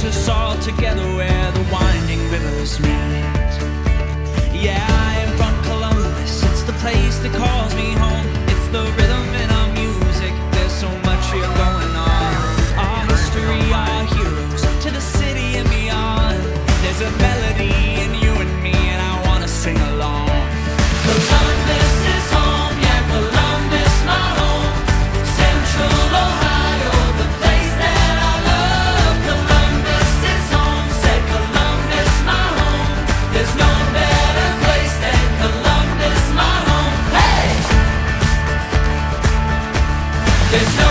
brings us all together where the winding rivers meet. Yeah, I am from Columbus, it's the place that calls me home. It's the rhythm in our music, there's so much here going on. Our history, our heroes, to the city and beyond. There's a There's no